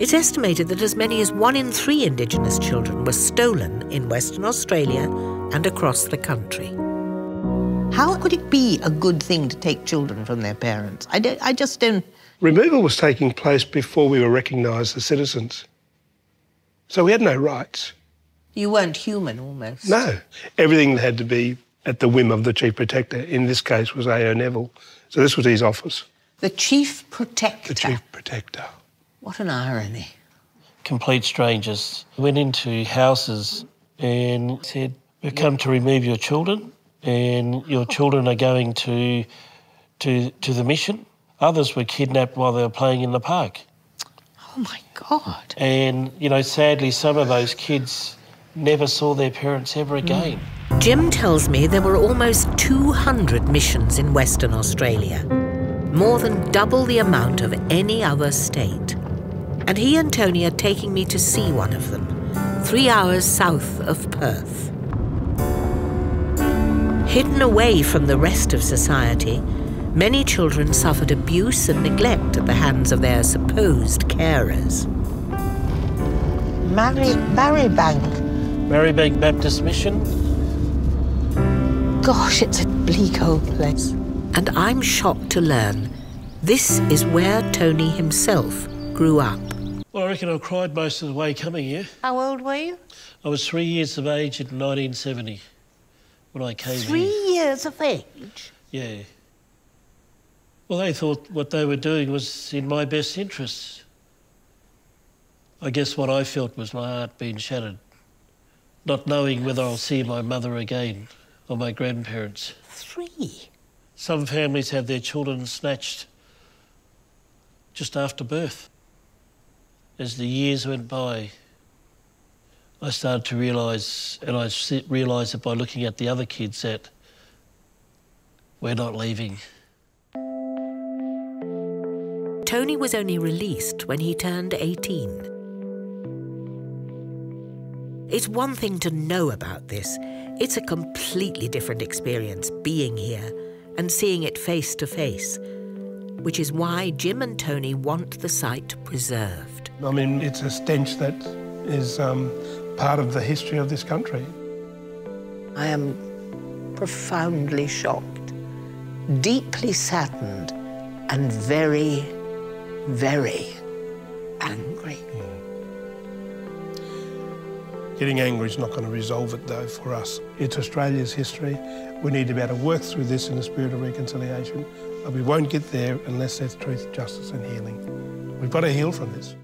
It's estimated that as many as one in three Indigenous children were stolen in Western Australia and across the country. How could it be a good thing to take children from their parents? I, I just don't. Removal was taking place before we were recognised as citizens. So we had no rights. You weren't human almost. No. Everything had to be at the whim of the Chief Protector. In this case was A.O. Neville. So this was his office. The Chief Protector? The Chief Protector. What an irony. Complete strangers went into houses and said, We've come to remove your children and your children are going to, to, to the mission. Others were kidnapped while they were playing in the park. Oh my God. And, you know, sadly, some of those kids never saw their parents ever hmm. again. Jim tells me there were almost 200 missions in Western Australia, more than double the amount of any other state. And he and Tony are taking me to see one of them, three hours south of Perth. Hidden away from the rest of society, many children suffered abuse and neglect at the hands of their supposed carers. Mary, Marribank. Marribank Baptist Mission. Gosh, it's a bleak old place. And I'm shocked to learn this is where Tony himself grew up. Well, I reckon I cried most of the way coming here. How old were you? I was three years of age in 1970 when I came Three here. years of age? Yeah. Well, they thought what they were doing was in my best interests. I guess what I felt was my heart being shattered, not knowing whether I'll see my mother again or my grandparents. Three? Some families have their children snatched just after birth. As the years went by, I started to realise, and I realised it by looking at the other kids, that we're not leaving. Tony was only released when he turned 18. It's one thing to know about this. It's a completely different experience being here and seeing it face to face, which is why Jim and Tony want the site preserved. I mean, it's a stench that is um, part of the history of this country. I am profoundly shocked, deeply saddened, and very, very angry. Getting angry is not going to resolve it, though, for us. It's Australia's history. We need to be able to work through this in the spirit of reconciliation. But we won't get there unless there's truth, justice and healing. We've got to heal from this.